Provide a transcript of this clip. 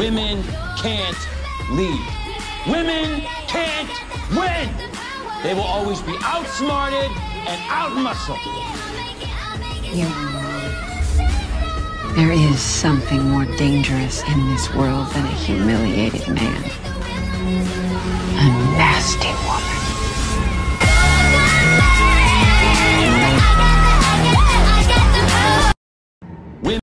Women can't lead. Women can't win. They will always be outsmarted and outmuscled. You. There is something more dangerous in this world than a humiliated man. A nasty woman.